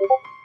you